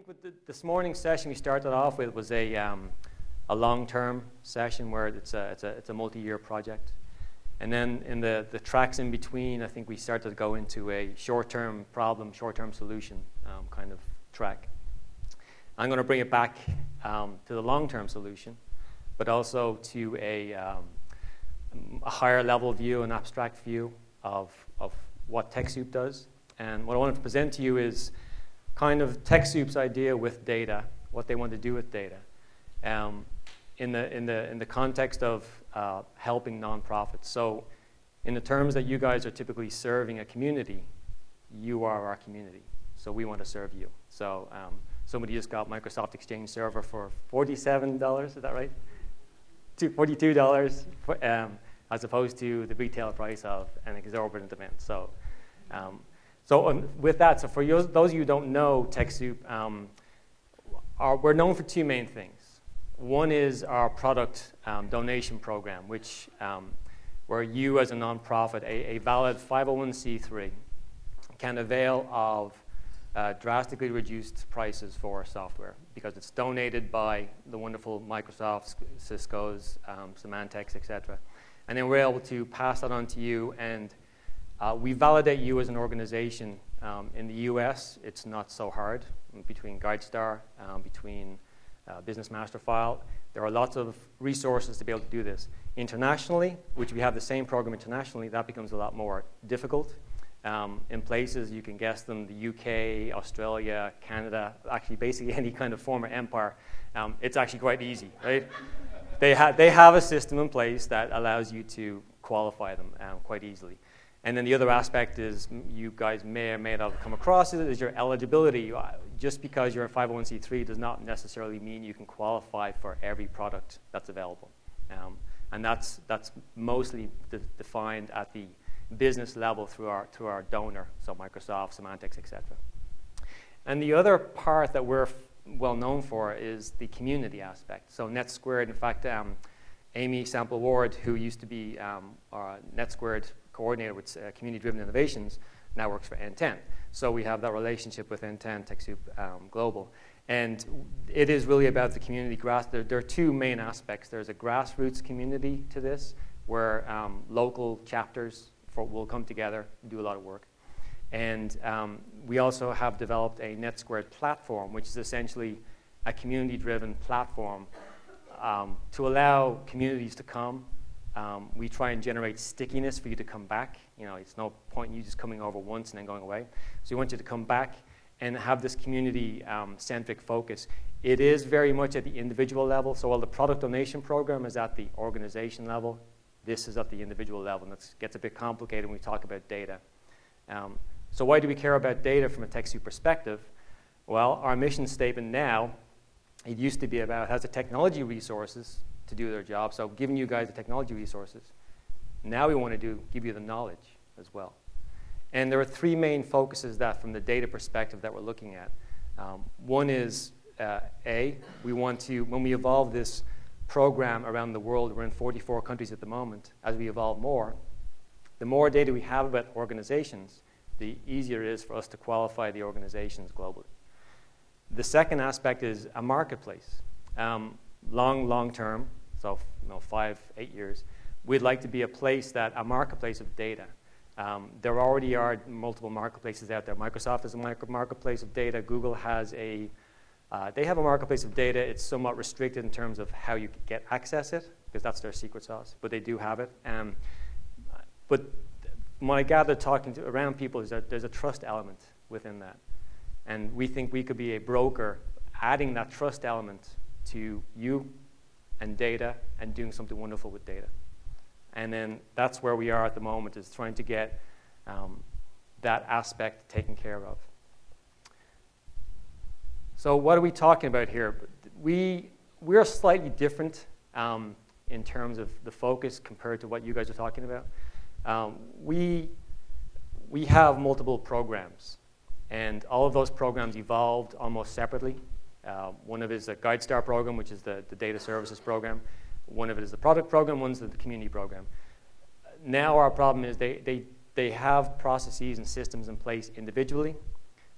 think with the, this morning's session we started off with was a, um, a long-term session where it's a, it's a, it's a multi-year project. And then in the, the tracks in between, I think we started to go into a short-term problem, short-term solution um, kind of track. I'm going to bring it back um, to the long-term solution, but also to a, um, a higher level view, an abstract view of, of what TechSoup does. And what I wanted to present to you is kind of TechSoup's idea with data, what they want to do with data, um, in, the, in, the, in the context of uh, helping nonprofits. So in the terms that you guys are typically serving a community, you are our community. So we want to serve you. So um, somebody just got Microsoft Exchange Server for $47, is that right? $42 for, um, as opposed to the retail price of an exorbitant event. So, um, so um, with that, so for those of you who don't know TechSoup, um, are, we're known for two main things. One is our product um, donation program, which um, where you as a nonprofit, a, a valid 501c3, can avail of uh, drastically reduced prices for software because it's donated by the wonderful Microsoft, Cisco's, um, Symantec's, etc. And then we're able to pass that on to you, and uh, we validate you as an organization. Um, in the US, it's not so hard between GuideStar, um, between uh, Business Master File. There are lots of resources to be able to do this. Internationally, which we have the same program internationally, that becomes a lot more difficult. Um, in places, you can guess them, the UK, Australia, Canada, actually basically any kind of former empire, um, it's actually quite easy, right? they, ha they have a system in place that allows you to qualify them um, quite easily. And then the other aspect is you guys may or may not have come across it is your eligibility. Uh, just because you're a 501c3 does not necessarily mean you can qualify for every product that's available. Um, and that's, that's mostly de defined at the business level through our, through our donor, so Microsoft, Symantec, etc. And the other part that we're well known for is the community aspect. So NetSquared, in fact, um, Amy Sample Ward, who used to be um, NetSquared coordinator with uh, community-driven innovations, now works for NTEN. So we have that relationship with NTEN, TechSoup um, Global. And it is really about the community grass. There, there, are two main aspects. There's a grassroots community to this, where um, local chapters for, will come together and do a lot of work. And um, we also have developed a NetSquared platform, which is essentially a community-driven platform um, to allow communities to come um, we try and generate stickiness for you to come back. You know, it's no point in you just coming over once and then going away. So we want you to come back and have this community-centric um, focus. It is very much at the individual level. So while the product donation program is at the organization level, this is at the individual level. And it gets a bit complicated when we talk about data. Um, so why do we care about data from a TechSoup perspective? Well, our mission statement now, it used to be about has the technology resources to do their job. So giving you guys the technology resources. Now we want to do, give you the knowledge as well. And there are three main focuses that from the data perspective that we're looking at. Um, one is uh, A, we want to, when we evolve this program around the world, we're in 44 countries at the moment, as we evolve more, the more data we have about organizations, the easier it is for us to qualify the organizations globally. The second aspect is a marketplace. Um, long, long term, so you know, five, eight years, we'd like to be a place that, a marketplace of data. Um, there already are multiple marketplaces out there. Microsoft is a marketplace of data. Google has a, uh, they have a marketplace of data. It's somewhat restricted in terms of how you get access it, because that's their secret sauce, but they do have it. Um, but what I gather talking to, around people is that there's a trust element within that. And we think we could be a broker adding that trust element to you and data and doing something wonderful with data. And then that's where we are at the moment is trying to get um, that aspect taken care of. So what are we talking about here? We, we're slightly different um, in terms of the focus compared to what you guys are talking about. Um, we, we have multiple programs, and all of those programs evolved almost separately. Uh, one of it is a GuideStar program, which is the, the data services program. One of it is the product program, one's the community program. Now our problem is they, they, they have processes and systems in place individually,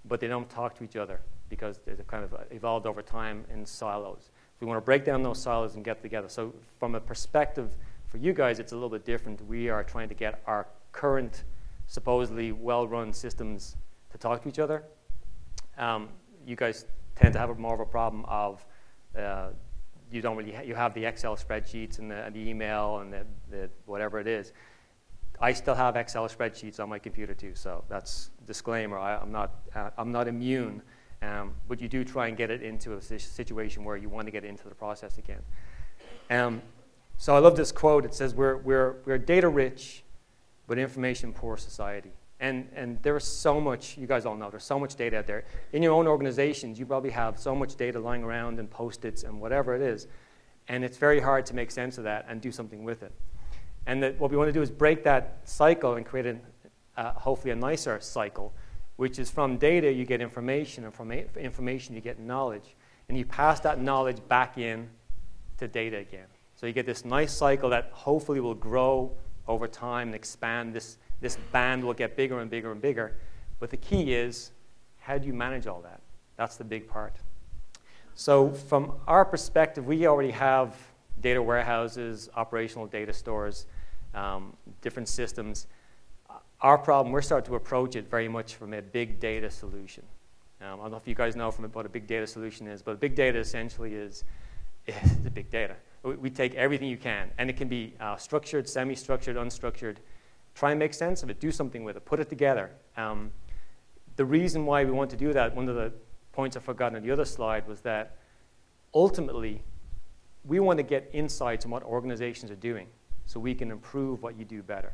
but they don't talk to each other because they've kind of evolved over time in silos. We want to break down those silos and get together. So from a perspective for you guys, it's a little bit different. We are trying to get our current, supposedly well-run systems to talk to each other. Um, you guys tend to have more of a problem of uh, you don't really ha you have the Excel spreadsheets and the, and the email and the, the, whatever it is. I still have Excel spreadsheets on my computer too, so that's disclaimer. I, am not uh, I'm not immune, um, but you do try and get it into a situation where you want to get into the process again. Um, so I love this quote. It says, "We're we're we're data rich, but information poor society." And, and there's so much, you guys all know, there's so much data out there. In your own organizations, you probably have so much data lying around and post-its and whatever it is. And it's very hard to make sense of that and do something with it. And that what we want to do is break that cycle and create, an, uh, hopefully, a nicer cycle, which is from data you get information, and from information you get knowledge. And you pass that knowledge back in to data again. So you get this nice cycle that hopefully will grow over time and expand this this band will get bigger and bigger and bigger. But the key is, how do you manage all that? That's the big part. So from our perspective, we already have data warehouses, operational data stores, um, different systems. Our problem, we're starting to approach it very much from a big data solution. Um, I don't know if you guys know from what a big data solution is, but big data essentially is, is the big data. We, we, take everything you can, and it can be uh, structured, semi-structured, unstructured, Try and make sense of it. Do something with it. Put it together. Um, the reason why we want to do that, one of the points I forgot on the other slide, was that ultimately we want to get insights on what organizations are doing so we can improve what you do better.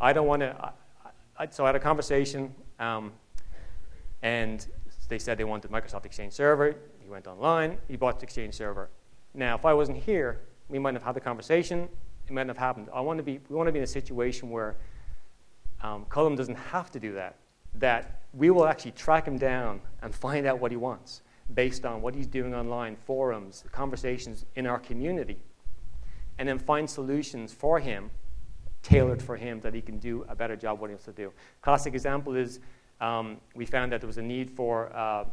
I don't want to. I, I, so I had a conversation, um, and they said they wanted Microsoft Exchange Server. He went online, he bought the Exchange Server. Now, if I wasn't here, we might have had the conversation. It might not have happened. I want to be. We want to be in a situation where um, doesn't have to do that, that we will actually track him down and find out what he wants based on what he's doing online, forums, conversations in our community, and then find solutions for him, tailored for him, that he can do a better job what he wants to do. Classic example is um, we found that there was a need for uh,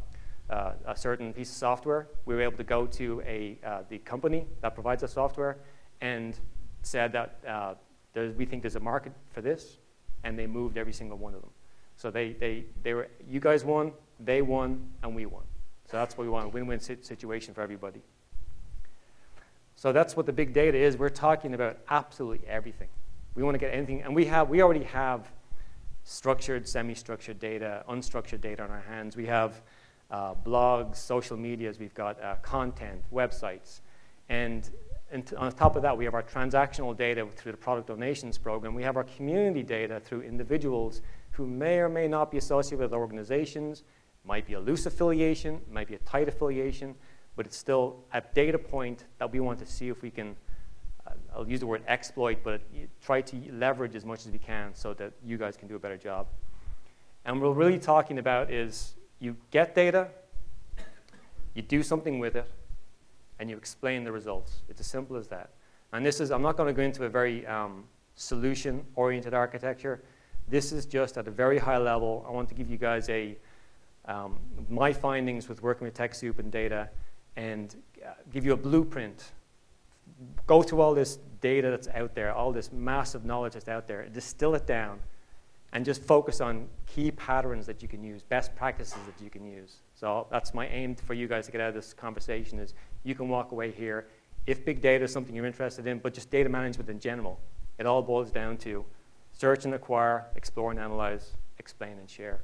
uh, a certain piece of software. We were able to go to a, uh, the company that provides the software and said that uh, we think there's a market for this and they moved every single one of them. So they, they, they were, you guys won, they won, and we won. So that's what we want, a win-win situation for everybody. So that's what the big data is. We're talking about absolutely everything. We want to get anything, and we, have, we already have structured, semi-structured data, unstructured data on our hands. We have uh, blogs, social medias, we've got uh, content, websites. And and on top of that, we have our transactional data through the product donations program. We have our community data through individuals who may or may not be associated with organizations, might be a loose affiliation, might be a tight affiliation, but it's still a data point that we want to see if we can, uh, I'll use the word exploit, but try to leverage as much as we can so that you guys can do a better job. And what we're really talking about is you get data, you do something with it, and you explain the results. It's as simple as that. And this is, I'm not going to go into a very um, solution-oriented architecture. This is just at a very high level. I want to give you guys a, um, my findings with working with TechSoup and data and uh, give you a blueprint. Go through all this data that's out there, all this massive knowledge that's out there, distill it down, and just focus on key patterns that you can use, best practices that you can use. So that's my aim for you guys to get out of this conversation is you can walk away here. If big data is something you're interested in, but just data management in general, it all boils down to search and acquire, explore and analyze, explain and share.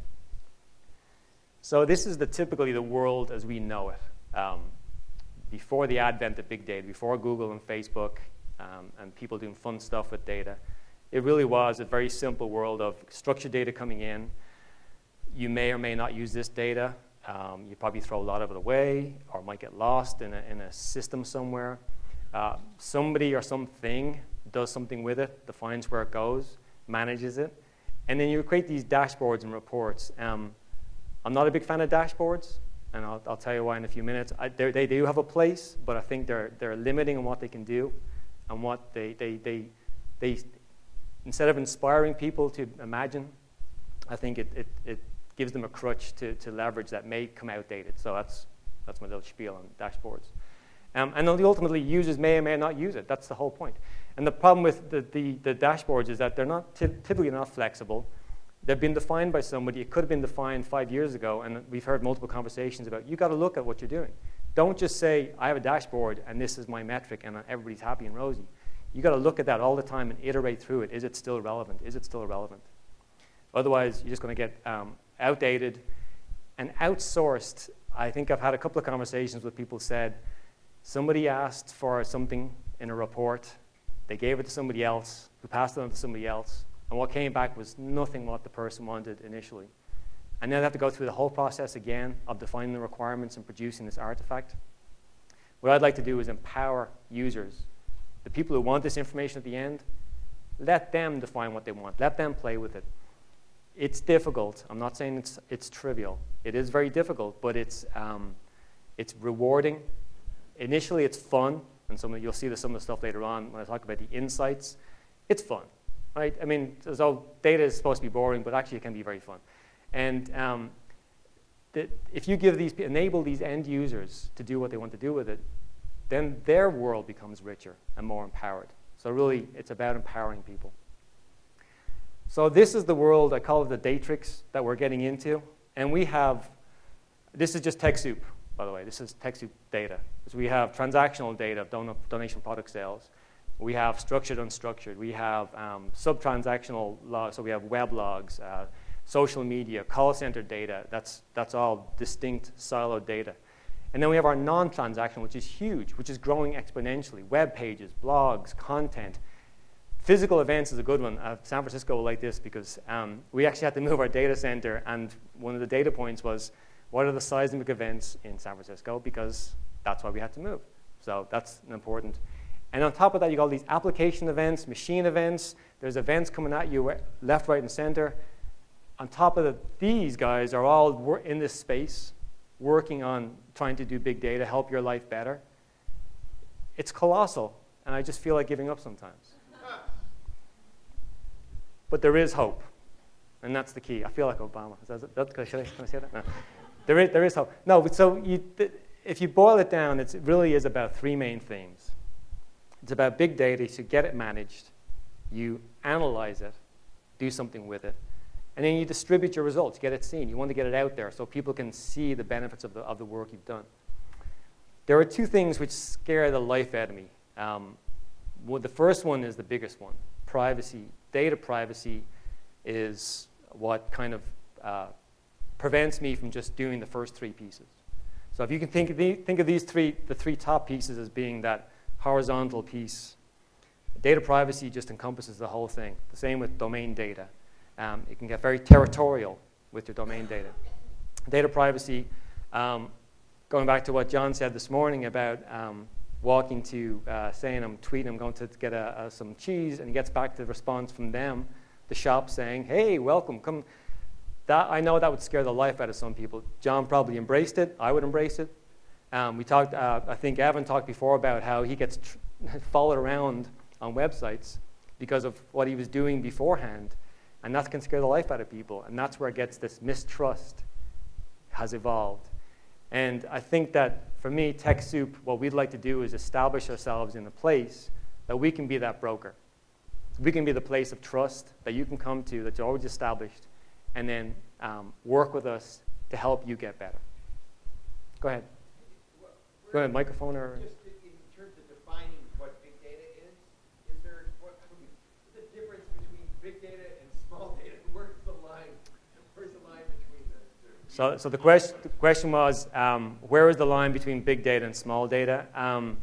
So this is the typically the world as we know it. Um, before the advent of big data, before Google and Facebook um, and people doing fun stuff with data, it really was a very simple world of structured data coming in. You may or may not use this data. Um, you probably throw a lot of it away or might get lost in a, in a system somewhere. Uh, somebody or something does something with it, defines where it goes, manages it, and then you create these dashboards and reports. Um, I'm not a big fan of dashboards, and I'll, I'll tell you why in a few minutes. I, they do have a place, but I think they're, they're limiting on what they can do and what they, they, they, they instead of inspiring people to imagine, I think it, it, it gives them a crutch to, to leverage that may come outdated. So that's, that's my little spiel on dashboards. Um, and ultimately, users may or may not use it. That's the whole point. And the problem with the, the, the dashboards is that they're not typically not flexible. They've been defined by somebody. It could have been defined five years ago, and we've heard multiple conversations about you got to look at what you're doing. Don't just say, I have a dashboard, and this is my metric, and everybody's happy and rosy. you got to look at that all the time and iterate through it. Is it still relevant? Is it still relevant? Otherwise, you're just going to get um, outdated and outsourced. I think I've had a couple of conversations with people said, somebody asked for something in a report, they gave it to somebody else, who passed it on to somebody else, and what came back was nothing what the person wanted initially. And then they have to go through the whole process again of defining the requirements and producing this artifact. What I'd like to do is empower users, the people who want this information at the end, let them define what they want. Let them play with it. It's difficult. I'm not saying it's, it's trivial. It is very difficult, but it's, um, it's rewarding. Initially, it's fun, and some of, you'll see some of the stuff later on when I talk about the insights. It's fun, right? I mean, so data is supposed to be boring, but actually it can be very fun. And um, the, if you give these, enable these end users to do what they want to do with it, then their world becomes richer and more empowered. So really, it's about empowering people. So this is the world, I call it the Datrix that we're getting into. And we have, this is just TechSoup, by the way. This is TechSoup data. So we have transactional data don donation product sales. We have structured, unstructured. We have um, sub-transactional logs, so we have web logs, uh, social media, call center data. That's, that's all distinct siloed data. And then we have our non-transactional, which is huge, which is growing exponentially. Web pages, blogs, content. Physical events is a good one. Uh, San Francisco will like this because um, we actually had to move our data center, and one of the data points was, what are the seismic events in San Francisco? Because that's why we had to move. So that's important. And on top of that, you got all these application events, machine events. There's events coming at you left, right, and center on top of the, these guys are all in this space working on trying to do big data, help your life better. It's colossal, and I just feel like giving up sometimes. But there is hope, and that's the key. I feel like Obama. Is that, can, I, can I say that? No. There, is, there is hope. No, so you, if you boil it down, it really is about three main themes. It's about big data, so get it managed, you analyze it, do something with it, and then you distribute your results, get it seen. You want to get it out there so people can see the benefits of the, of the work you've done. There are two things which scare the life out of me. Um, well, the first one is the biggest one privacy. Data privacy is what kind of uh, prevents me from just doing the first three pieces. So if you can think of, the, think of these three, the three top pieces as being that horizontal piece, data privacy just encompasses the whole thing. The same with domain data. Um, it can get very territorial with your domain data. Data privacy, um, going back to what John said this morning about um, walking to uh, saying I'm tweeting I'm going to get a, a, some cheese, and he gets back to the response from them, the shop saying, "Hey, welcome, come." That I know that would scare the life out of some people. John probably embraced it. I would embrace it. Um, we talked. Uh, I think Evan talked before about how he gets followed around on websites because of what he was doing beforehand. And that can scare the life out of people. And that's where it gets this mistrust has evolved. And I think that for me, TechSoup, what we'd like to do is establish ourselves in a place that we can be that broker. We can be the place of trust that you can come to that's already established and then um, work with us to help you get better. Go ahead. Go ahead, microphone or. So, so the, quest, the question was, um, where is the line between big data and small data? Um,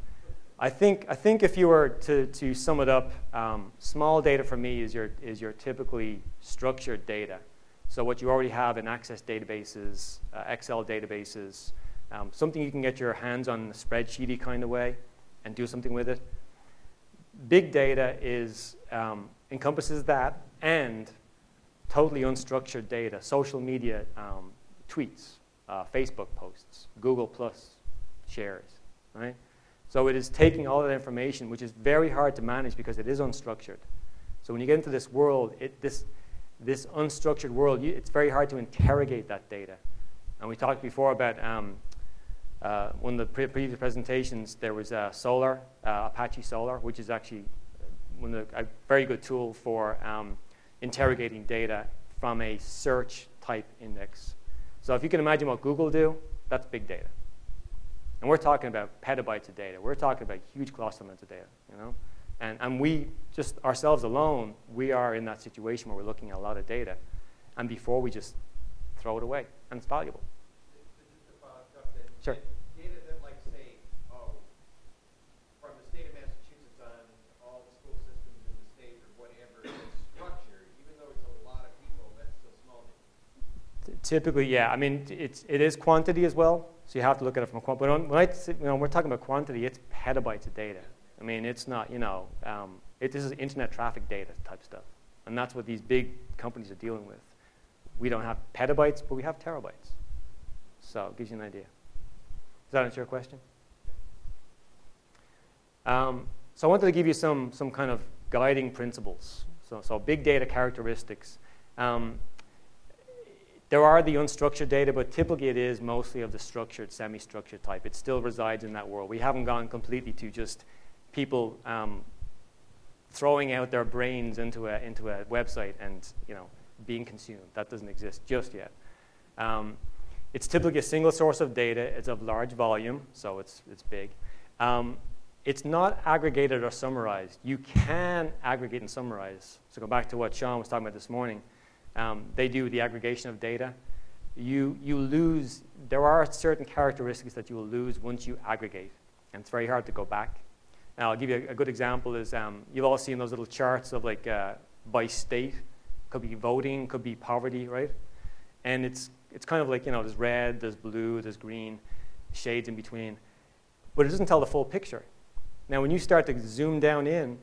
I, think, I think if you were to, to sum it up, um, small data for me is your, is your typically structured data. So what you already have in Access databases, uh, Excel databases, um, something you can get your hands on in a spreadsheety kind of way and do something with it. Big data is, um, encompasses that and totally unstructured data, social media um, tweets, uh, Facebook posts, Google Plus shares, right? So it is taking all that information, which is very hard to manage because it is unstructured. So when you get into this world, it, this, this unstructured world, you, it's very hard to interrogate that data. And we talked before about um, uh, one of the pre previous presentations, there was uh, Solr, uh, Apache Solr, which is actually one of the, a very good tool for um, interrogating data from a search type index. So if you can imagine what Google do, that's big data. And we're talking about petabytes of data. We're talking about huge colossal amounts of data, you know? And, and we, just ourselves alone, we are in that situation where we're looking at a lot of data. And before we just throw it away, and it's valuable. Sure. Data that, like, say, oh, from the state of Massachusetts on all the school systems in the state or whatever is structured, even though it's a lot of people, that's still small. Typically, yeah. I mean, it's, it is quantity as well, so you have to look at it from a quantity. But when, I, you know, we're talking about quantity, it's petabytes of data. I mean, it's not, you know, um, it, this is internet traffic data type stuff. And that's what these big companies are dealing with. We don't have petabytes, but we have terabytes. So it gives you an idea. Does that answer your question? Um, so I wanted to give you some, some kind of guiding principles. So, so big data characteristics. Um, there are the unstructured data, but typically it is mostly of the structured, semi-structured type. It still resides in that world. We haven't gone completely to just people um, throwing out their brains into a, into a website and you know, being consumed. That doesn't exist just yet. Um, it's typically a single source of data. It's of large volume, so it's, it's big. Um, it's not aggregated or summarized. You can aggregate and summarize. So go back to what Sean was talking about this morning. Um, they do the aggregation of data. You, you lose, there are certain characteristics that you will lose once you aggregate, and it's very hard to go back. Now, I'll give you a, a good example is um, you've all seen those little charts of like uh, by state. Could be voting, could be poverty, right? And it's it's kind of like, you know, there's red, there's blue, there's green, shades in between. But it doesn't tell the full picture. Now, when you start to zoom down in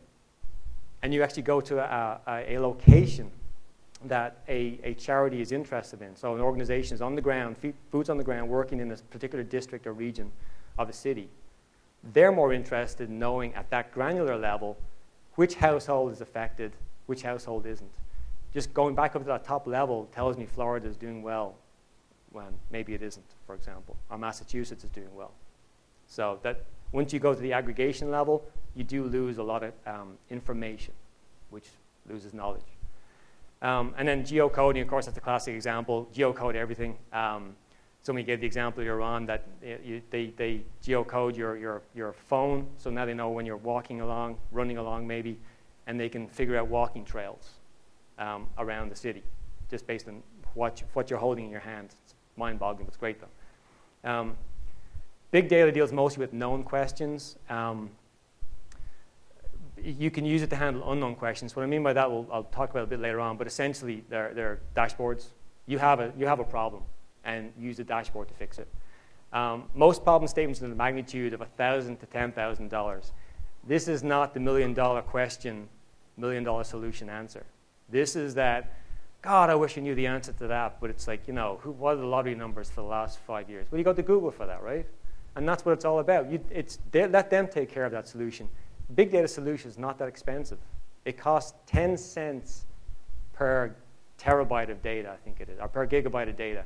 and you actually go to a, a, a location that a, a charity is interested in, so an organization is on the ground, boots on the ground, working in a particular district or region of a city, they're more interested in knowing at that granular level which household is affected, which household isn't. Just going back up to that top level tells me Florida is doing well, when maybe it isn't, for example, or Massachusetts is doing well. So that once you go to the aggregation level, you do lose a lot of um, information, which loses knowledge. Um, and then geocoding, of course, that's the classic example. Geocode everything. Um, somebody gave the example you're on that you, they, they geocode your, your, your phone, so now they know when you're walking along, running along maybe, and they can figure out walking trails um, around the city just based on what, you, what you're holding in your hand. It's mind-boggling, but it's great though. Um, big data deals mostly with known questions. You can use it to handle unknown questions. What I mean by that, we'll, I'll talk about a bit later on, but essentially they're, they're dashboards. You have, a, you have a problem and use the dashboard to fix it. Um, most problem statements are in the magnitude of 1,000 to $10,000. This is not the million dollar question, million dollar solution answer. This is that God, I wish I knew the answer to that. But it's like, you know, who, what are the lottery numbers for the last five years? Well, you go to Google for that, right? And that's what it's all about. You, it's, they, let them take care of that solution. Big data solution is not that expensive. It costs 10 cents per terabyte of data, I think it is, or per gigabyte of data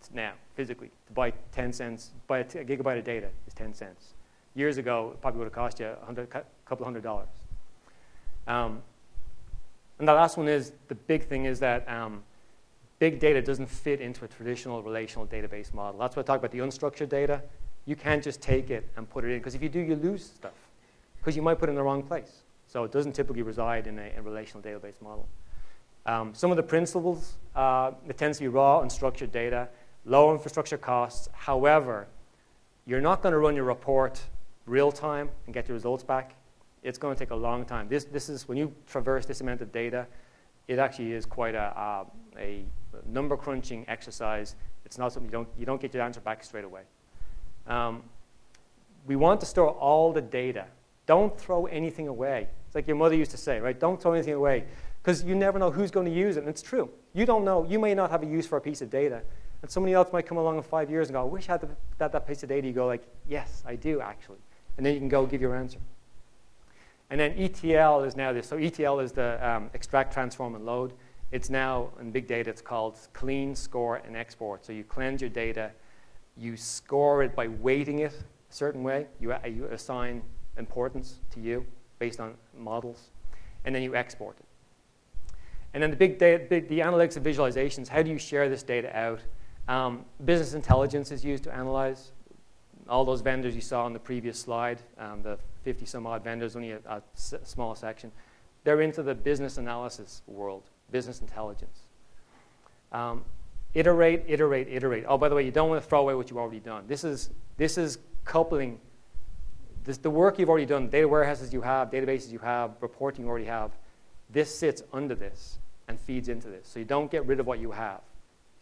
it's now, physically. To buy 10 cents, buy a gigabyte of data is 10 cents. Years ago, it probably would have cost you a couple hundred dollars. Um, and the last one is the big thing is that um, big data doesn't fit into a traditional relational database model. That's why I talk about the unstructured data. You can't just take it and put it in, because if you do, you lose stuff, because you might put it in the wrong place. So it doesn't typically reside in a, a relational database model. Um, some of the principles, uh, it tends to be raw, unstructured data, low infrastructure costs. However, you're not going to run your report real time and get your results back it's going to take a long time. This, this is, when you traverse this amount of data, it actually is quite a, a, a number crunching exercise. It's not something you don't, you don't get your answer back straight away. Um, we want to store all the data. Don't throw anything away. It's like your mother used to say, right? Don't throw anything away because you never know who's going to use it. And it's true. You don't know. You may not have a use for a piece of data. And somebody else might come along in five years and go, I wish I had that, that piece of data. You go like, yes, I do actually. And then you can go give your answer. And then ETL is now this. So ETL is the um, extract, transform, and load. It's now, in big data, it's called clean, score, and export. So you cleanse your data, you score it by weighting it a certain way. You, you assign importance to you based on models, and then you export it. And then the big data, big, the analytics and visualizations, how do you share this data out? Um, business intelligence is used to analyze all those vendors you saw on the previous slide, um, the 50 some odd vendors, only a, small section. They're into the business analysis world, business intelligence. Um, iterate, iterate, iterate. Oh, by the way, you don't want to throw away what you've already done. This is, this is coupling this, the work you've already done, data warehouses you have, databases you have, reporting you already have. This sits under this and feeds into this. So you don't get rid of what you have.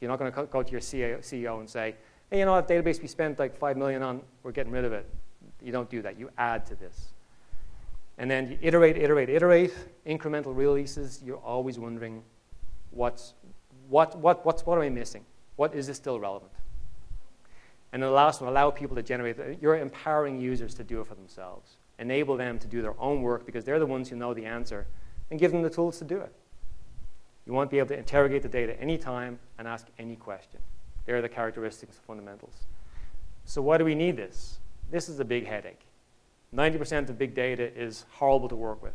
You're not going to go to your CEO and say, hey, you know that database we spent like 5 million on, we're getting rid of it. You don't do that. You add to this. And then you iterate, iterate, iterate, incremental releases. You're always wondering, what's, what, what, what's, what am I missing? What is this still relevant? And the last one, allow people to generate. You're empowering users to do it for themselves. Enable them to do their own work because they're the ones who know the answer and give them the tools to do it. You want to be able to interrogate the data anytime and ask any question. There are the characteristics, fundamentals. So why do we need this? This is a big headache. 90% of big data is horrible to work with.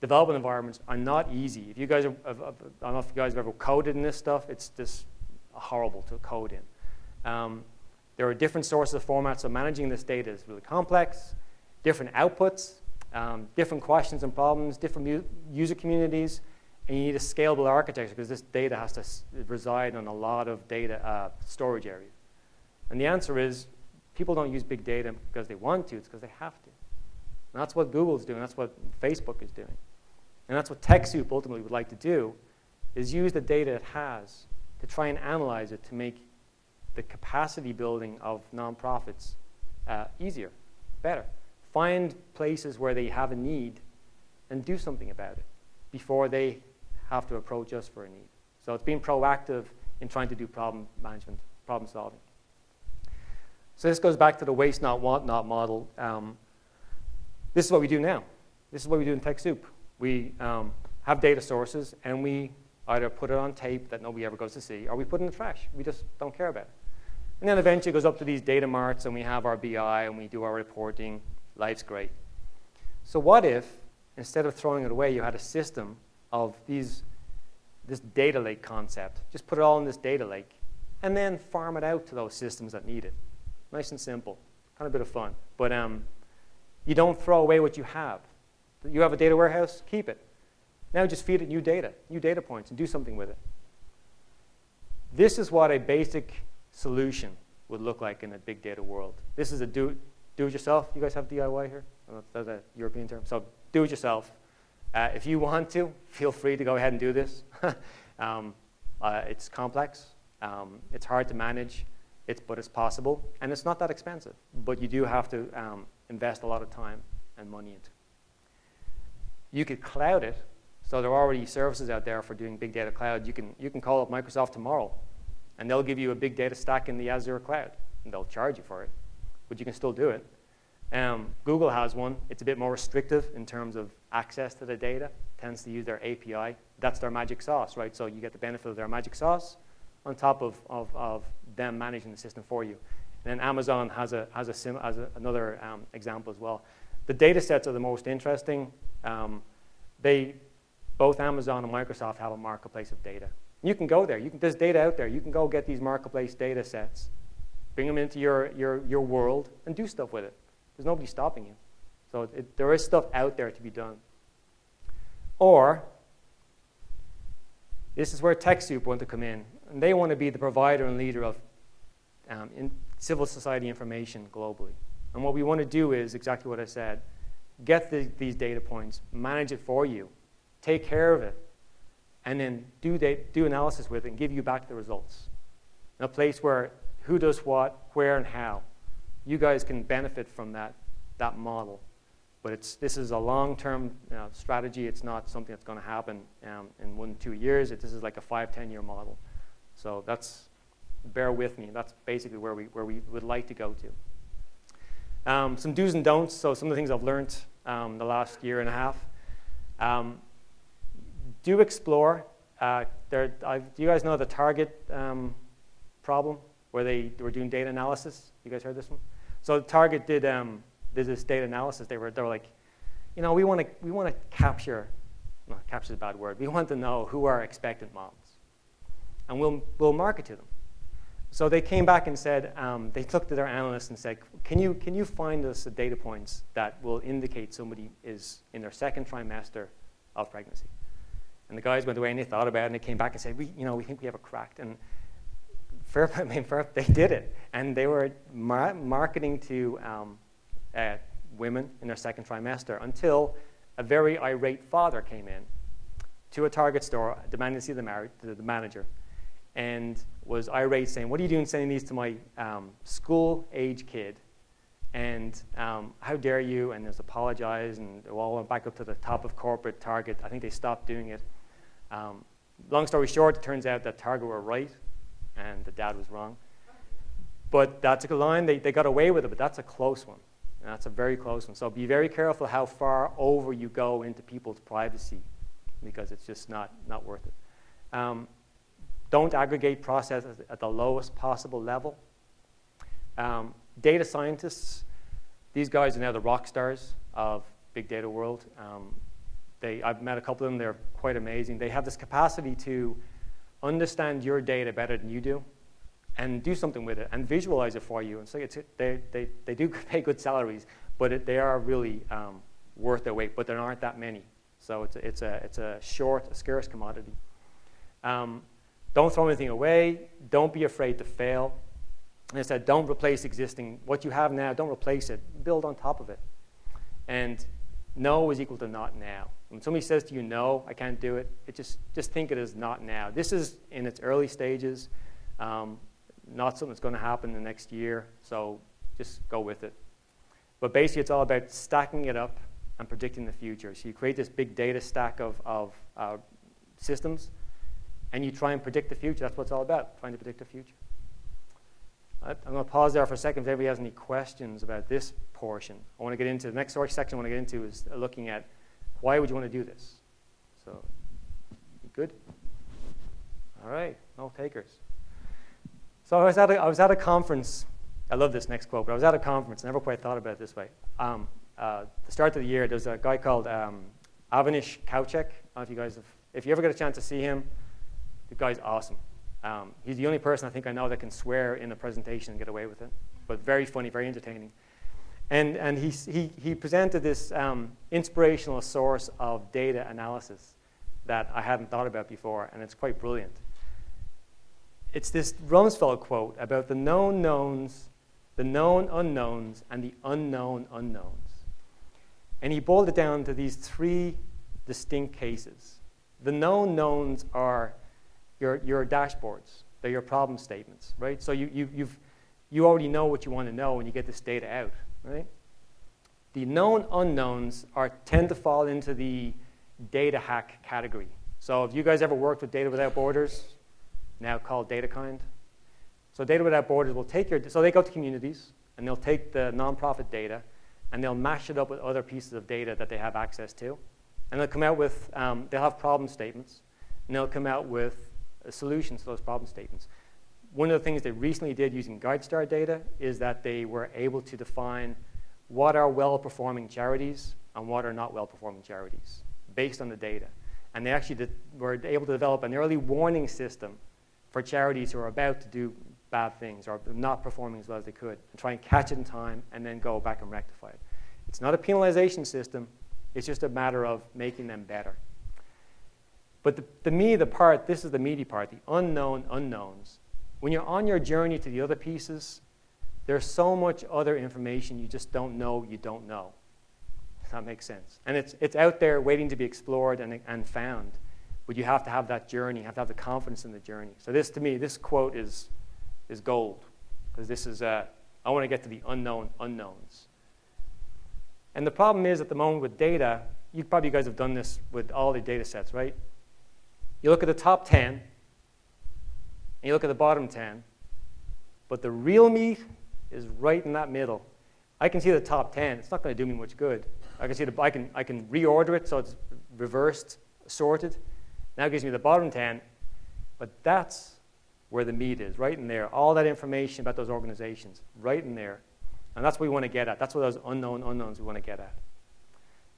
Development environments are not easy. If you guys, are, I don't know if you guys have ever coded in this stuff, it's just horrible to code in. Um, there are different sources of formats, so managing this data is really complex. Different outputs, um, different questions and problems, different user communities, and you need a scalable architecture because this data has to reside on a lot of data uh, storage areas. And the answer is people don't use big data because they want to, it's because they have to. And that's what Google's doing, that's what Facebook is doing. And that's what TechSoup ultimately would like to do, is use the data it has to try and analyze it to make the capacity building of nonprofits uh, easier, better. Find places where they have a need and do something about it before they have to approach us for a need. So it's being proactive in trying to do problem management, problem solving. So this goes back to the waste not, want not model. Um, this is what we do now. This is what we do in TechSoup. We um, have data sources and we either put it on tape that nobody ever goes to see or we put it in the trash. We just don't care about it. And then eventually it goes up to these data marts and we have our BI and we do our reporting. Life's great. So what if, instead of throwing it away, you had a system of these, this data lake concept. Just put it all in this data lake and then farm it out to those systems that need it. Nice and simple, kind of a bit of fun. But um, you don't throw away what you have. You have a data warehouse, keep it. Now just feed it new data, new data points, and do something with it. This is what a basic solution would look like in a big data world. This is a do, do it yourself. You guys have DIY here? That's a European term. So do it yourself. Uh, if you want to, feel free to go ahead and do this. um, uh, it's complex. Um, it's hard to manage, it's, but it's possible. And it's not that expensive, but you do have to um, invest a lot of time and money into. You could cloud it. So there are already services out there for doing big data cloud. You can, you can call up Microsoft tomorrow, and they'll give you a big data stack in the Azure cloud, and they'll charge you for it, but you can still do it. Um, Google has one. It's a bit more restrictive in terms of access to the data. Tends to use their API. That's their magic sauce, right? So you get the benefit of their magic sauce on top of, of, of them managing the system for you. And then Amazon has, a, has, a sim, has a, another um, example as well. The data sets are the most interesting. Um, they, both Amazon and Microsoft have a marketplace of data. You can go there. You can, there's data out there. You can go get these marketplace data sets, bring them into your, your, your world, and do stuff with it. There's nobody stopping you. So it, there is stuff out there to be done. Or, this is where TechSoup want to come in. And they want to be the provider and leader of um, in civil society information globally. And what we want to do is exactly what I said. Get the, these data points, manage it for you, take care of it, and then do, do analysis with it and give you back the results. In a place where who does what, where, and how you guys can benefit from that, that model. But it's, this is a long-term you know, strategy. It's not something that's going to happen um, in one, two years. It, this is like a five, 10-year model. So that's, bear with me. That's basically where we, where we would like to go to. Um, some do's and don'ts. So some of the things I've learned um, the last year and a half. Do explore uh, there, you guys know the Target um, problem where they, were doing data analysis? You guys heard this one? So Target did, um, did this data analysis. They were, they were like, you know, we want to we want to capture, well, capture is a bad word. We want to know who are expectant moms, and we'll we'll market to them. So they came back and said, um, they looked at their analysts and said, can you, can you find us the data points that will indicate somebody is in their second trimester of pregnancy? And the guys went away and they thought about it and they came back and said, we, you know, we think we have a cracked. And fair, I mean, fair, they did it. And they were mar marketing to um, uh, women in their second trimester until a very irate father came in to a Target store demanding to see the, the manager and was irate saying, what are you doing sending these to my um, school age kid? And um, how dare you? And there's apologized and they all went back up to the top of corporate Target. I think they stopped doing it. Um, long story short, it turns out that Target were right and the dad was wrong. But that's a line, they, they got away with it, but that's a close one. And that's a very close one. So be very careful how far over you go into people's privacy because it's just not, not worth it. Um, don't aggregate processes at the lowest possible level. Um, data scientists, these guys are now the rock stars of big data world. Um, they, I've met a couple of them, they're quite amazing. They have this capacity to understand your data better than you do and do something with it and visualize it for you. And so it's, they, they, they do pay good salaries, but it, they are really um, worth their weight, but there aren't that many. So it's a, it's a, it's a short, a scarce commodity. Um, don't throw anything away. Don't be afraid to fail. And I said, don't replace existing. What you have now, don't replace it. Build on top of it. And no is equal to not now. When somebody says to you, no, I can't do it, it just, just think it as not now. This is in its early stages, um, not something that's going to happen in the next year, so just go with it. But basically, it's all about stacking it up and predicting the future. So you create this big data stack of, of uh, systems and you try and predict the future. That's what it's all about, trying to predict the future. I'm going to pause there for a second if anybody has any questions about this portion. I want to get into the next section I want to get into is looking at why would you want to do this? So, good? All right, no takers. So I was at a, I was at a conference. I love this next quote, but I was at a conference. Never quite thought about it this way. Um, uh, the start of the year, there's a guy called um, Kaushik. I don't know if you guys have, if you ever get a chance to see him, the guy's awesome. Um, he's the only person I think I know that can swear in a presentation and get away with it, but very funny, very entertaining. And, and he, he, he presented this um, inspirational source of data analysis that I hadn't thought about before, and it's quite brilliant. It's this Rumsfeld quote about the known knowns, the known unknowns, and the unknown unknowns. And he boiled it down to these three distinct cases. The known knowns are your, your dashboards. They're your problem statements, right? So you, you, you've, you already know what you want to know when you get this data out, right? The known unknowns are, tend to fall into the data hack category. So if you guys ever worked with Data Without Borders, now called DataKind, so Data Without Borders will take your, so they go to communities, and they'll take the nonprofit data, and they'll mash it up with other pieces of data that they have access to. And they'll come out with, um, they'll have problem statements, and they'll come out with solutions to those problem statements. One of the things they recently did using GuideStar data is that they were able to define what are well-performing charities and what are not well-performing charities based on the data. And they actually were able to develop an early warning system for charities who are about to do bad things or not performing as well as they could and try and catch it in time and then go back and rectify it. It's not a penalization system. It's just a matter of making them better. But the, the me, the part, this is the meaty part, the unknown unknowns. When you're on your journey to the other pieces, there's so much other information you just don't know you don't know. If that makes sense. And it's, it's out there waiting to be explored and, and found. But you have to have that journey, you have to have the confidence in the journey. So this, to me, this quote is, is gold. Because this is, uh, I want to get to the unknown unknowns. And the problem is at the moment with data, you probably guys have done this with all the data sets, right? You look at the top 10, and you look at the bottom 10, but the real meat is right in that middle. I can see the top 10. It's not going to do me much good. I can see the, I can, I can reorder it so it's reversed, sorted, Now it gives me the bottom 10, but that's where the meat is, right in there. All that information about those organizations, right in there. And that's what we want to get at. That's what those unknown unknowns we want to get at.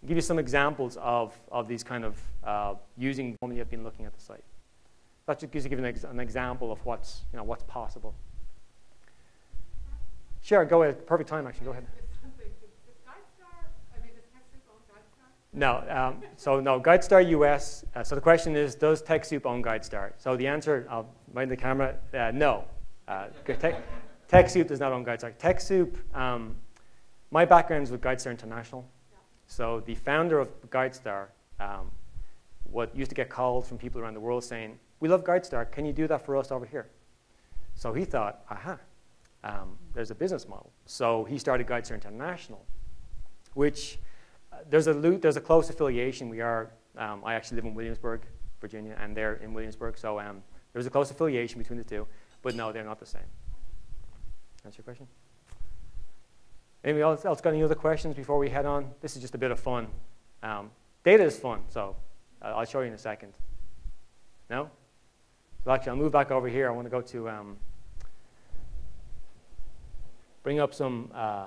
I'll give you some examples of, of these kind of uh, using when you have been looking at the site. That just gives you an, ex an example of what's, you know, what's possible. Sure, go ahead. Perfect time, actually. Go ahead. No, um, so no, GuideStar US. Uh, so the question is, does TechSoup own GuideStar? So the answer, I'll mind the camera, uh, no. Uh, Tech, TechSoup does not own GuideStar. TechSoup, um, my background is with GuideStar International. So the founder of GuideStar, um, what used to get calls from people around the world saying, we love GuideStar, can you do that for us over here? So he thought, aha, um, there's a business model. So he started GuideStar International, which there's a there's a close affiliation. We are um, I actually live in Williamsburg, Virginia, and they're in Williamsburg. So um, there's a close affiliation between the two, but no, they're not the same. Answer your question. Anybody else, else got any other questions before we head on? This is just a bit of fun. Um, data is fun, so I'll show you in a second. No? So actually, I'll move back over here. I want to go to um, bring up some uh,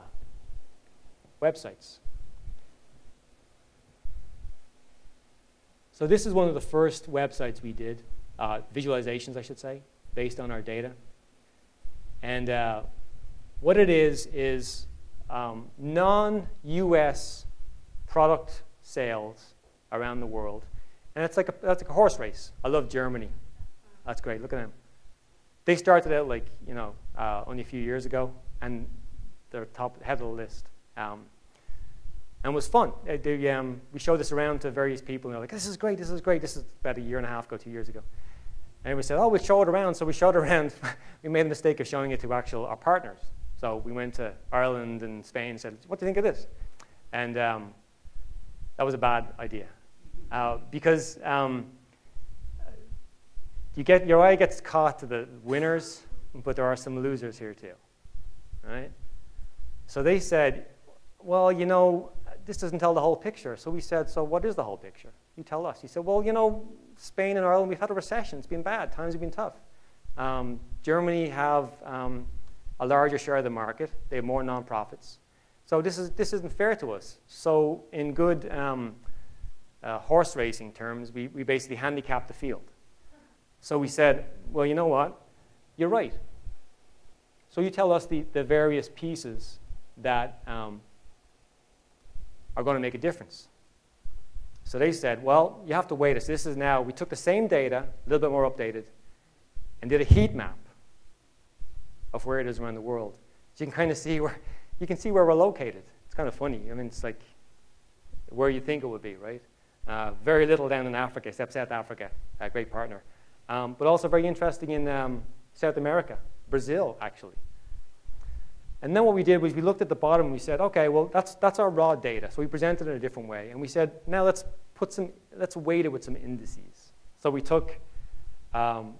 websites. So this is one of the first websites we did, uh, visualizations, I should say, based on our data. And uh, what it is is um, non-U.S. product sales around the world, and it's like a that's like a horse race. I love Germany. That's great. Look at them. They started out like you know uh, only a few years ago, and they're top head of the list. Um, and was fun. Uh, they, um, we showed this around to various people, and they're like, this is great, this is great. This is about a year and a half ago, two years ago. And we said, oh, we'll show it around. So we showed it around. we made the mistake of showing it to actual our partners. So we went to Ireland and Spain and said, what do you think of this? And um, that was a bad idea. Uh, because um, you get, your eye gets caught to the winners, but there are some losers here too. Right? So they said, well, you know, this doesn't tell the whole picture. So we said, so what is the whole picture? You tell us. He said, well, you know, Spain and Ireland, we've had a recession. It's been bad. Times have been tough. Um, Germany have um, a larger share of the market. They have more nonprofits. So this, is, this isn't fair to us. So in good um, uh, horse racing terms, we, we basically handicapped the field. So we said, well, you know what? You're right. So you tell us the, the various pieces that um, are going to make a difference. So they said, well, you have to wait. This is now, we took the same data, a little bit more updated, and did a heat map of where it is around the world. So you can kind of see where, you can see where we're located. It's kind of funny. I mean, it's like where you think it would be, right? Uh, very little down in Africa, except South Africa, a great partner. Um, but also very interesting in um, South America, Brazil, actually. And then what we did was we looked at the bottom and we said, okay, well, that's, that's our raw data. So we presented it in a different way. And we said, now let's put some, let's weight it with some indices. So we took, um,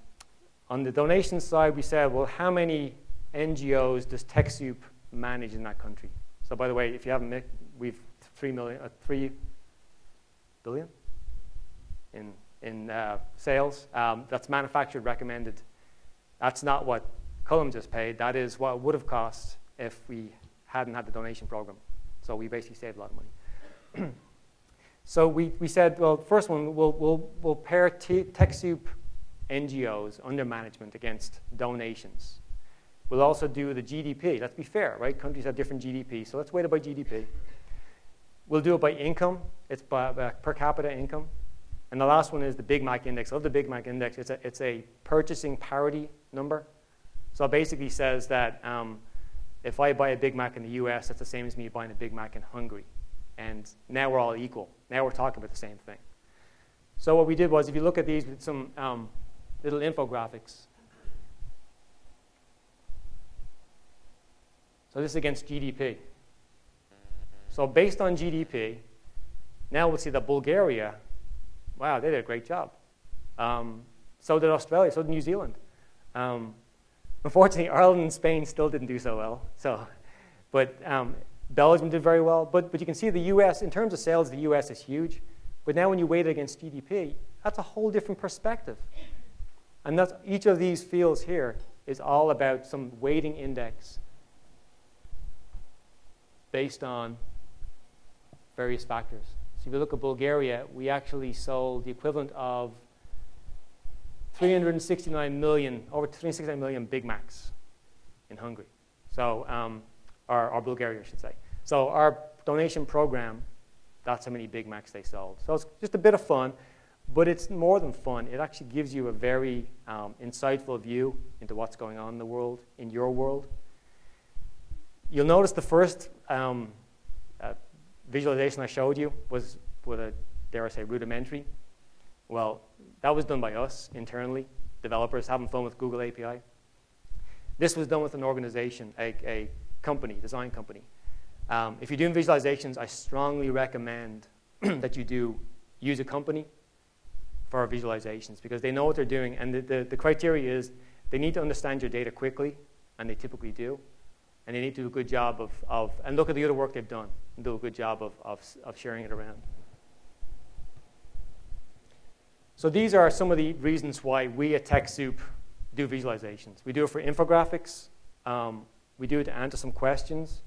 on the donation side, we said, well, how many NGOs does TechSoup manage in that country? So by the way, if you haven't, we've 3 million, uh, 3 billion in, in uh, sales. Um, that's manufactured recommended. That's not what Cullum just paid. That is what it would have cost if we hadn't had the donation program. So we basically saved a lot of money. so we, we said, well, first one, we'll, we'll, we'll pair TechSoup NGOs under management against donations. We'll also do the GDP. Let's be fair, right? Countries have different GDP, so let's weight it by GDP. We'll do it by income. It's by, by per capita income. And the last one is the Big Mac index. I love the Big Mac index. It's a, it's a purchasing parity number. So it basically says that um, if I buy a Big Mac in the US, that's the same as me buying a Big Mac in Hungary. And now we're all equal. Now we're talking about the same thing. So what we did was, if you look at these with some um, little infographics. So this is against GDP. So based on GDP, now we'll see that Bulgaria, wow, they did a great job. Um, so did Australia, so did New Zealand. Um, Unfortunately, Ireland and Spain still didn't do so well. So, but um, Belgium did very well. But, but you can see the US, in terms of sales, the US is huge. But now when you weight it against GDP, that's a whole different perspective. And that's, each of these fields here is all about some weighting index based on various factors. So if you look at Bulgaria, we actually sold the equivalent of 369 million, over 369 million Big Macs in Hungary. So, um, or, or Bulgaria, I should say. So our donation program, that's how many Big Macs they sold. So it's just a bit of fun, but it's more than fun. It actually gives you a very um, insightful view into what's going on in the world, in your world. You'll notice the first um, uh, visualization I showed you was with a, dare I say, rudimentary. Well, that was done by us internally, developers having fun with Google API. This was done with an organization, a, a company, design company. Um, if you're doing visualizations, I strongly recommend that you do use a company for visualizations because they know what they're doing. And the, the, the criteria is they need to understand your data quickly, and they typically do and they need to do a good job of, of and look at the other work they've done and do a good job of, of, of sharing it around. So these are some of the reasons why we at TechSoup do visualizations. We do it for infographics. Um, we do it to answer some questions.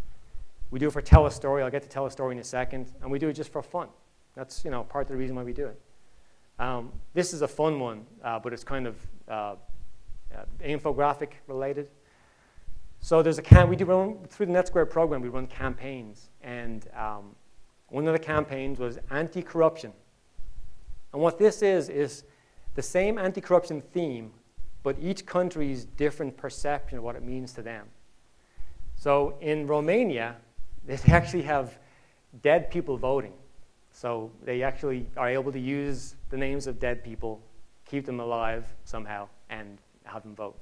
We do it for tell a story. I'll get to tell a story in a second. And we do it just for fun. That's you know part of the reason why we do it. Um, this is a fun one, uh, but it's kind of uh, uh, infographic related. So there's a we do run, through the NetSquared program, we run campaigns. And um, one of the campaigns was anti-corruption. And what this is, is the same anti-corruption theme, but each country's different perception of what it means to them. So in Romania, they actually have dead people voting. So they actually are able to use the names of dead people, keep them alive somehow, and have them vote.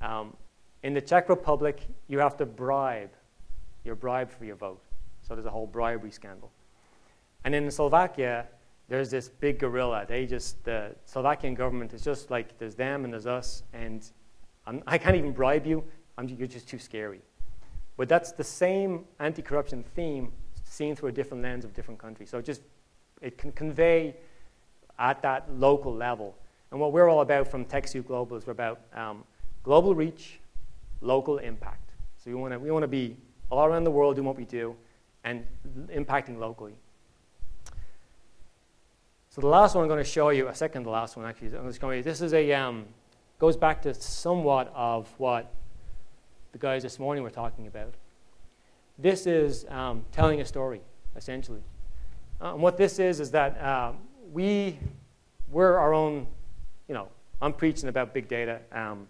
Um, in the Czech Republic, you have to bribe. You're bribed for your vote. So there's a whole bribery scandal. And in Slovakia, there's this big gorilla. They just, the Slovakian government is just like, there's them and there's us, and I'm, I can not even bribe you. I'm, you're just too scary. But that's the same anti corruption theme seen through a different lens of different countries. So it just, it can convey at that local level. And what we're all about from TechSoup Global is we're about um, global reach, local impact. So we want to we want to be all around the world doing what we do and impacting locally. So the last one I'm going to show you, a second the last one actually, I'm going to, this is a, um, goes back to somewhat of what the guys this morning were talking about. This is um, telling a story, essentially. Uh, and what this is, is that uh, we, we're our own, you know, I'm preaching about big data. Um,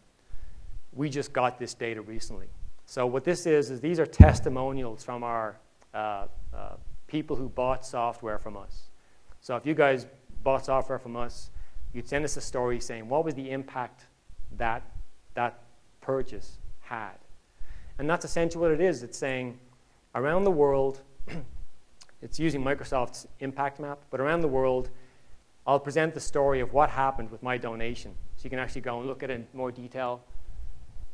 we just got this data recently. So what this is, is these are testimonials from our uh, uh, people who bought software from us. So if you guys bought software from us, you'd send us a story saying what was the impact that that purchase had. And that's essentially what it is. It's saying around the world, it's using Microsoft's impact map, but around the world, I'll present the story of what happened with my donation. So you can actually go and look at it in more detail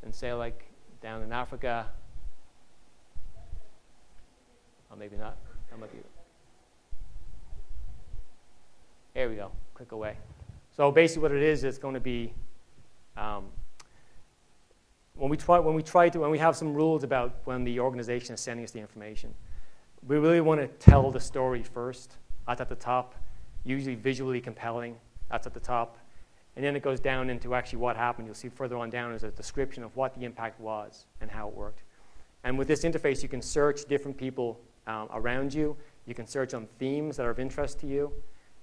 and say like down in Africa, or maybe not, that might be, there we go, click away. So basically what it is, it's going to be, um, when we try, when we try to, when we have some rules about when the organization is sending us the information, we really want to tell the story first. That's at the top, usually visually compelling. That's at the top. And then it goes down into actually what happened. You'll see further on down is a description of what the impact was and how it worked. And with this interface, you can search different people um, around you. You can search on themes that are of interest to you.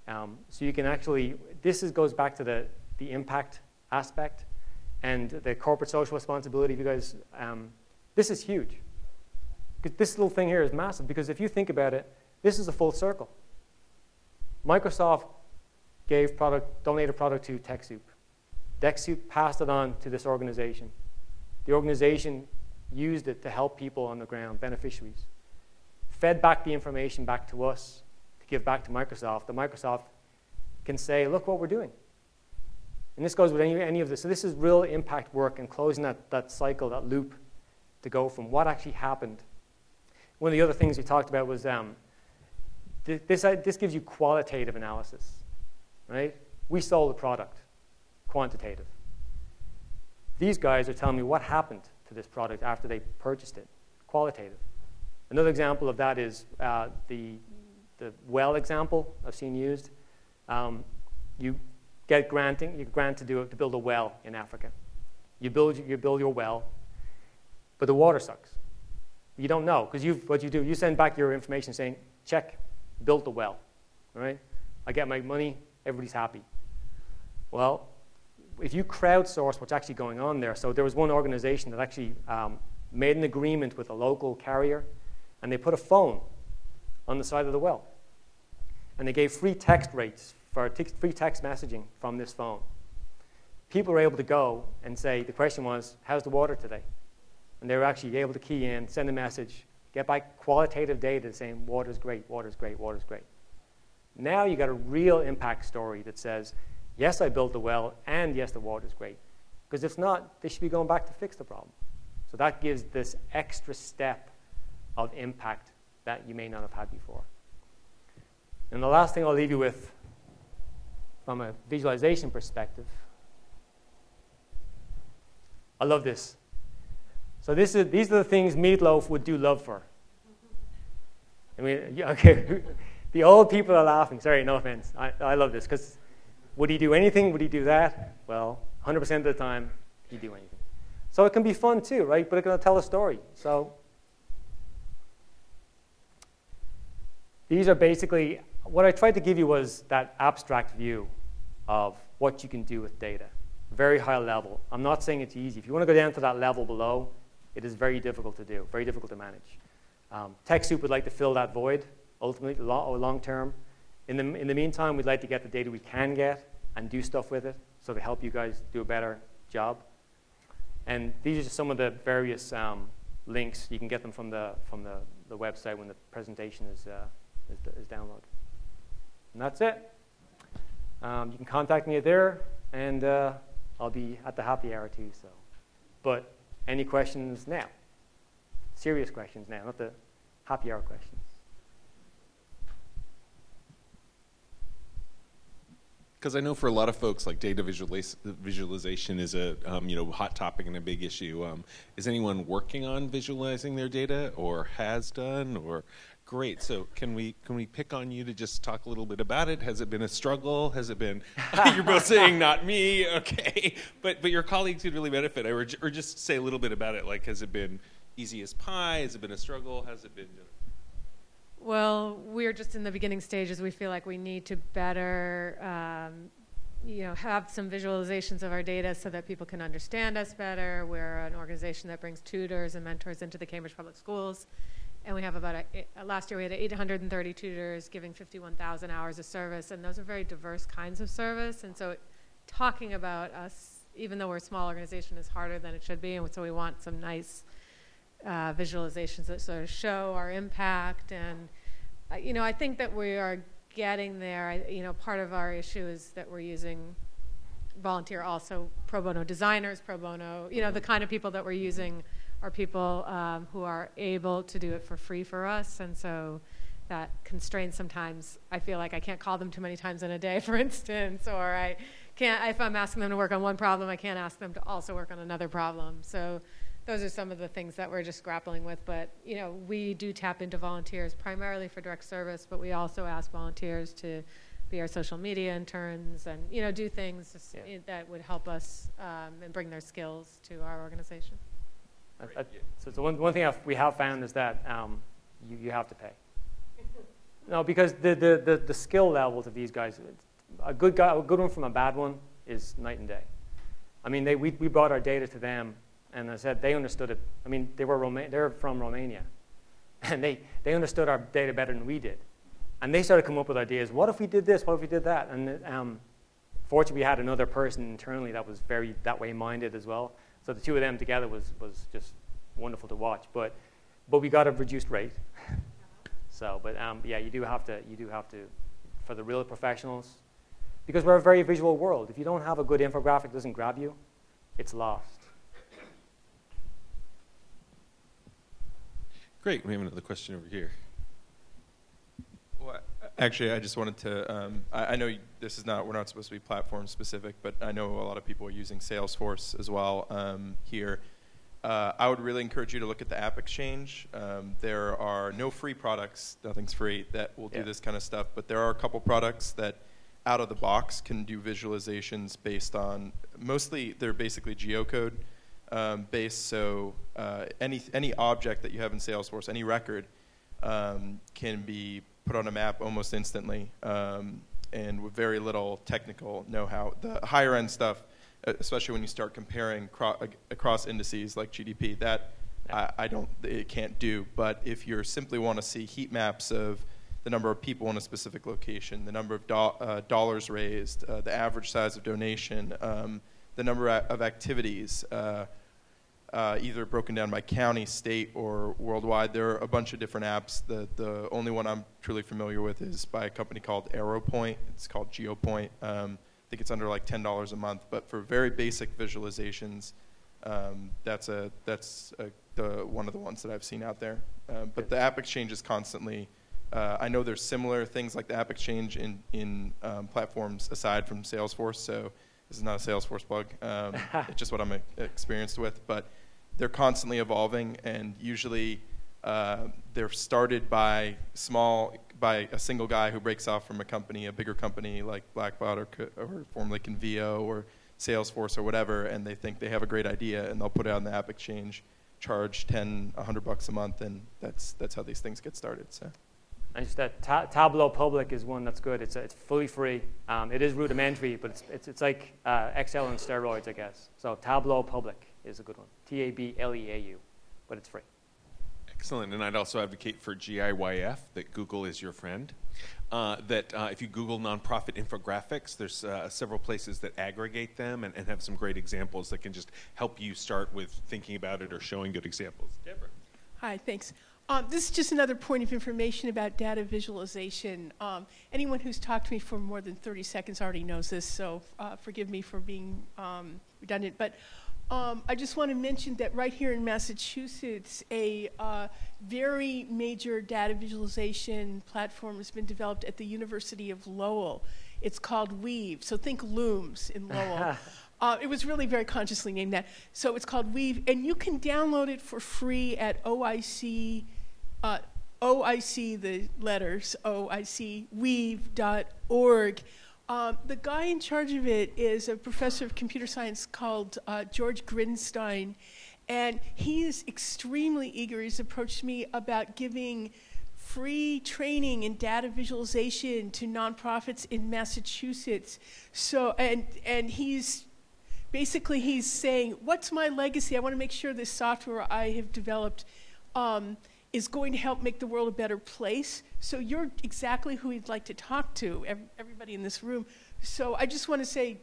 Um, so you can actually, this is, goes back to the, the impact aspect and the corporate social responsibility. If you guys, um, this is huge. Because this little thing here is massive because if you think about it, this is a full circle. Microsoft gave product, donated product to TechSoup. TechSoup passed it on to this organization. The organization used it to help people on the ground, beneficiaries. Fed back the information back to us to give back to Microsoft. The Microsoft can say, look what we're doing. And this goes with any, any of this. So this is real impact work and closing that, that cycle, that loop, to go from what actually happened. One of the other things we talked about was um, this, this gives you qualitative analysis right? We sold the product, quantitative. These guys are telling me what happened to this product after they purchased it, qualitative. Another example of that is uh, the, the well example I've seen used. Um, you get granting, you grant to, do, to build a well in Africa. You build, you build your well, but the water sucks. You don't know, because what you do, you send back your information saying, check, built the well, right? I get my money, everybody's happy. Well, if you crowdsource what's actually going on there, so there was one organization that actually um, made an agreement with a local carrier, and they put a phone on the side of the well. And they gave free text rates for free text messaging from this phone. People were able to go and say, the question was, how's the water today? And they were actually able to key in, send a message, get back qualitative data saying, water's great, water's great, water's great. Now you got a real impact story that says, yes, I built the well, and yes, the water's great. Because if not, they should be going back to fix the problem. So that gives this extra step of impact that you may not have had before. And the last thing I'll leave you with from a visualization perspective, I love this. So this is, these are the things Meatloaf would do love for. I mean, okay, the old people are laughing. Sorry, no offense. I, I love this because would he do anything? Would he do that? Well, 100% of the time, he'd do anything. So it can be fun too, right? But it's going to tell a story. So these are basically what I tried to give you was that abstract view of what you can do with data, very high level. I'm not saying it's easy. If you want to go down to that level below, it is very difficult to do, very difficult to manage. Um, TechSoup would like to fill that void, ultimately, long, term. In the, in the meantime, we'd like to get the data we can get and do stuff with it so to help you guys do a better job. And these are just some of the various um, links. You can get them from the, from the, the website when the presentation is, uh, is, is downloaded. And that's it. Um, you can contact me there, and uh, I'll be at the happy hour too. So, but any questions now? Serious questions now, not the happy hour questions. Because I know for a lot of folks, like data visualization is a um, you know hot topic and a big issue. Um, is anyone working on visualizing their data, or has done, or Great. So can we can we pick on you to just talk a little bit about it? Has it been a struggle? Has it been? you're both saying not me. Okay, but but your colleagues would really benefit. Or or just say a little bit about it. Like, has it been easy as pie? Has it been a struggle? Has it been? Well, we're just in the beginning stages. We feel like we need to better, um, you know, have some visualizations of our data so that people can understand us better. We're an organization that brings tutors and mentors into the Cambridge Public Schools and we have about a, a, last year we had 830 tutors giving 51,000 hours of service, and those are very diverse kinds of service. And so, talking about us, even though we're a small organization, is harder than it should be. And so, we want some nice uh, visualizations that sort of show our impact. And uh, you know, I think that we are getting there. I, you know, part of our issue is that we're using volunteer also pro bono designers, pro bono. You know, the kind of people that we're using are people um, who are able to do it for free for us. And so that constrains sometimes. I feel like I can't call them too many times in a day, for instance, or I can't, if I'm asking them to work on one problem, I can't ask them to also work on another problem. So those are some of the things that we're just grappling with. But, you know, we do tap into volunteers primarily for direct service, but we also ask volunteers to be our social media interns and, you know, do things yeah. that would help us um, and bring their skills to our organization. I, I, so, so one, one thing we have found is that um, you, you have to pay. no, because the, the, the, the, skill levels of these guys, a good, guy, a good one from a bad one is night and day. I mean, they, we, we brought our data to them, and I said they understood it. I mean, they were Roma- they're from Romania, and they, they understood our data better than we did. And they started coming up with ideas. What if we did this? What if we did that? And um, fortunately, we had another person internally that was very that way minded as well. So the two of them together was, was just wonderful to watch. But, but we got a reduced rate. so, but um, yeah, you do have to, you do have to, for the real professionals, because we're a very visual world. If you don't have a good infographic doesn't grab you, it's lost. Great. We have another question over here. Well, Actually, I just wanted to. Um, I, I know this is not. We're not supposed to be platform specific, but I know a lot of people are using Salesforce as well um, here. Uh, I would really encourage you to look at the App Exchange. Um, there are no free products. Nothing's free that will do Yeah. this kind of stuff. But there are a couple products that, out of the box, can do visualizations based on mostly they're basically geocode um, based. So uh, any any object that you have in Salesforce, any record, um, can be put on a map almost instantly, um, and with very little technical know-how. The higher end stuff, uh, especially when you start comparing cro- across indices like GDP, that I, I don't, it can't do. But if you simply want to see heat maps of the number of people in a specific location, the number of do- uh, dollars raised, uh, the average size of donation, um, the number of activities. Uh, uh, either broken down by county, state, or worldwide. There are a bunch of different apps. The, the only one I'm truly familiar with is by a company called Arrowpointe. It's called Geopointe. Um, I think it's under like $10 a month. But for very basic visualizations, um, that's, a, that's a, the, one of the ones that I've seen out there. Um, but the App Exchange is constantly, uh, I know there's similar things like the App Exchange in, in um, platforms aside from Salesforce. So this is not a Salesforce plug. Um, it's just what I'm experienced with. But they're constantly evolving, and usually uh, they're started by small, by a single guy who breaks off from a company, a bigger company like Blackbaud or, or formerly Convio or Salesforce or whatever, and they think they have a great idea, and they'll put it on the App Exchange, charge 10, 100 bucks a month, and that's that's how these things get started. So. And just that ta- Tableau Public is one that's good. It's, it's fully free. Um, it is rudimentary, but it's, it's, it's like uh, Excel on steroids, I guess. So Tableau Public is a good one. T A B L E A U, but it's free. Excellent, and I'd also advocate for GIYF that Google is your friend. Uh, that uh, if you Google nonprofit infographics, there's uh, several places that aggregate them and, and have some great examples that can just help you start with thinking about it or showing good examples. Deborah. Hi, thanks. Um, this is just another point of information about data visualization. Um, anyone who's talked to me for more than 30 seconds already knows this, so uh, forgive me for being um, redundant. But um, I just want to mention that right here in Massachusetts, a uh, very major data visualization platform has been developed at the University of Lowell. It's called Weave. So think looms in Lowell. Uh, it was really very consciously named that. So it's called Weave, and you can download it for free at OIC, uh, OIC, the letters, OIC, weave.org. Um, the guy in charge of it is a professor of computer science called uh, George Grinstein, and he is extremely eager. He's approached me about giving free training in data visualization to nonprofits in Massachusetts. So, and, and he's basically he's saying, "What's my legacy? I want to make sure this software I have developed um, is going to help make the world a better place." So you're exactly who he'd like to talk to. ev- Everybody in this room. So I just want to say,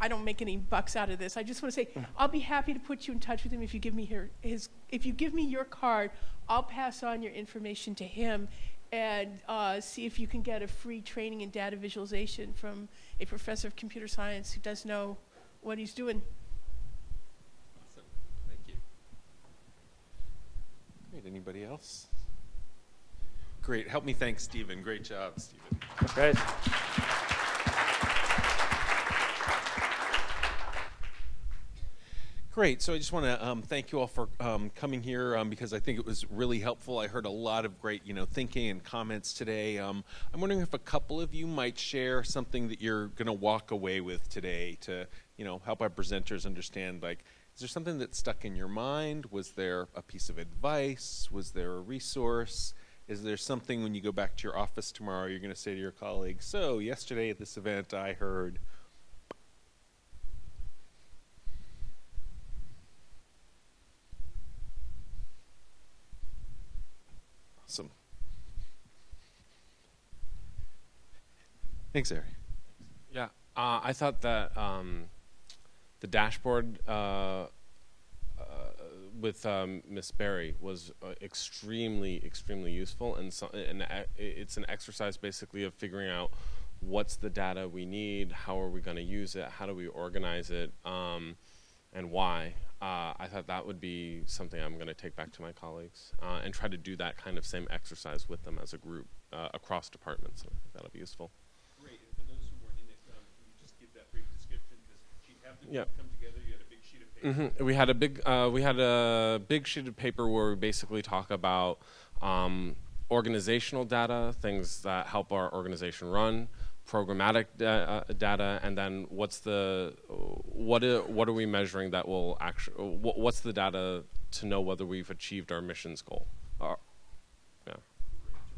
I don't make any bucks out of this. I just want to say, I'll be happy to put you in touch with him if you give me her, his. If you give me your card, I'll pass on your information to him. And uh, see if you can get a free training in data visualization from a professor of computer science who does know what he's doing. Awesome. Thank you. Great. Anybody else? Great. Help me thank Stephen. Great job, Stephen. That's great. Great. So I just want to um, thank you all for um, coming here um, because I think it was really helpful. I heard a lot of great, you know, thinking and comments today. Um, I'm wondering if a couple of you might share something that you're going to walk away with today to, you know, help our presenters understand. Like, is there something that stuck in your mind? Was there a piece of advice? Was there a resource? Is there something when you go back to your office tomorrow you're going to say to your colleagues, "So yesterday at this event, I heard." Awesome. Thanks, Ari. Yeah, uh, I thought that um, the dashboard uh, uh, with um, Miss Berry was uh, extremely, extremely useful, and so, and a- it's an exercise basically of figuring out what's the data we need, how are we going to use it, how do we organize it. Um, and why. Uh, I thought that would be something I'm going to take back to my colleagues uh, and try to do that kind of same exercise with them as a group uh, across departments. Think that'll be useful. Great. And for those who weren't in it, um, can you just give that brief description? Because she'd have the Yeah. group come together. You had a big sheet of paper. hmm We had a big uh, we had a big sheet of paper where we basically talk about um, organizational data, things that help our organization run, programmatic da- uh, data, and then what's the what are, what are we measuring that will actually what, what's the data to know whether we've achieved our missions goal? Or, yeah. to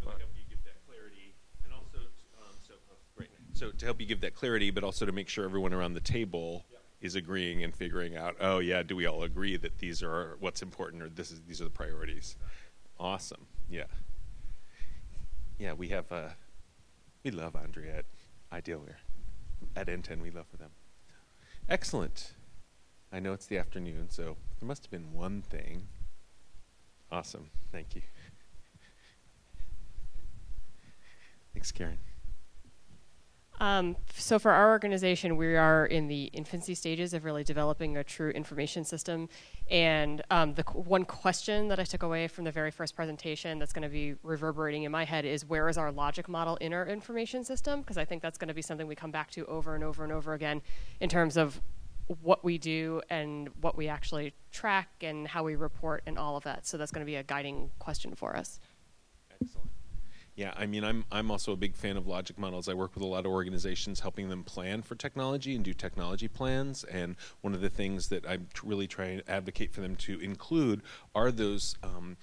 really help you give that clarity, and also, um, so, oh, great. So to help you give that clarity, but also to make sure everyone around the table is agreeing and figuring out, oh yeah, do we all agree that these are what's important, or this is these are the priorities? Awesome. Yeah. Yeah, we have. Uh, we love Andrea at Idealware. At NTEN, we love for them. Excellent. I know it's the afternoon, so there must have been one thing. Awesome. Thank you. Thanks, Karen. Um, so for our organization, we are in the infancy stages of really developing a true information system. And um, the one question that I took away from the very first presentation that's going to be reverberating in my head is where is our logic model in our information system? Because I think that's going to be something we come back to over and over and over again in terms of what we do and what we actually track and how we report and all of that. So that's going to be a guiding question for us. Yeah, I mean, I'm I'm also a big fan of logic models. I work with a lot of organizations, helping them plan for technology and do technology plans. And one of the things that I'm really trying to advocate for them to include are those um,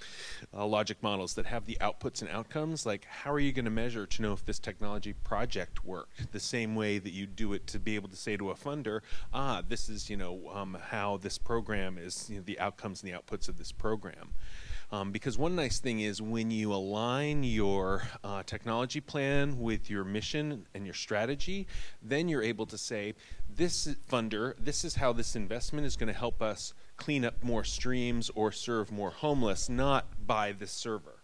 uh, logic models that have the outputs and outcomes. Like, how are you going to measure to know if this technology project worked? The same way that you do it to be able to say to a funder, ah, this is you know um, how this program is, you know, the outcomes and the outputs of this program. Um, because one nice thing is when you align your uh, technology plan with your mission and your strategy, then you're able to say, this funder, this is how this investment is going to help us clean up more streams or serve more homeless, not buy this server.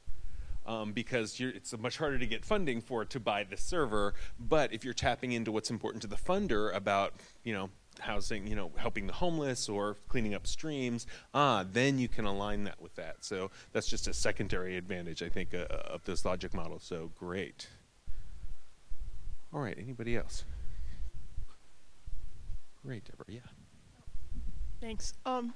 Um, because it's much harder to get funding for to buy the server. But if you're tapping into what's important to the funder about, you know, housing, you know, helping the homeless or cleaning up streams, ah, then you can align that with that. So that's just a secondary advantage, I think, uh, of this logic model. So great. All right, anybody else? Great, Deborah. Yeah. Thanks. Um,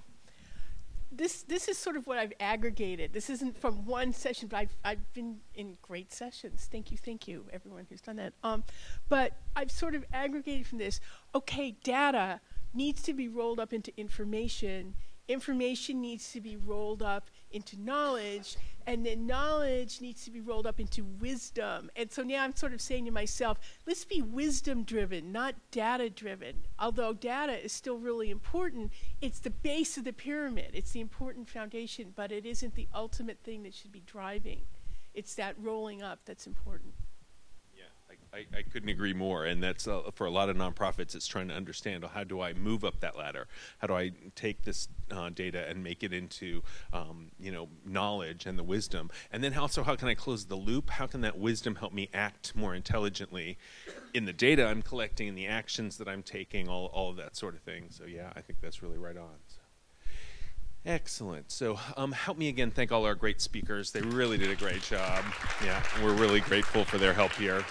this this is sort of what I've aggregated. This isn't from one session, but I've I've been in great sessions. Thank you, thank you, everyone who's done that. Um, but I've sort of aggregated from this. Okay, data needs to be rolled up into information. Information needs to be rolled up into knowledge, and then knowledge needs to be rolled up into wisdom. And so now I'm sort of saying to myself, let's be wisdom driven, not data driven. Although data is still really important, it's the base of the pyramid, it's the important foundation, but it isn't the ultimate thing that should be driving. It's that rolling up that's important. I, I, couldn't agree more. And that's uh, for a lot of nonprofits, it's trying to understand how do I move up that ladder? How do I take this uh, data and make it into, um, you know, knowledge and the wisdom? And then also, how can I close the loop? How can that wisdom help me act more intelligently in the data I'm collecting and the actions that I'm taking, all, all of that sort of thing? So, yeah, I think that's really right on. So. Excellent. So, um, help me again thank all our great speakers. They really did a great job. Yeah, we're really grateful for their help here.